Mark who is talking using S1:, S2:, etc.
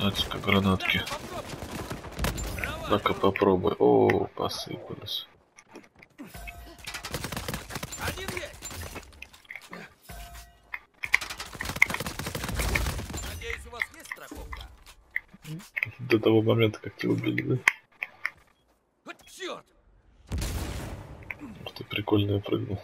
S1: Давайте-ка гранатки. Ну-ка попробуй. О, посыпались.
S2: Надеюсь, у вас есть страховка?
S1: До того момента, как тебя убили, да?
S2: Вот черт!
S1: Ух ты, прикольно я прыгнул.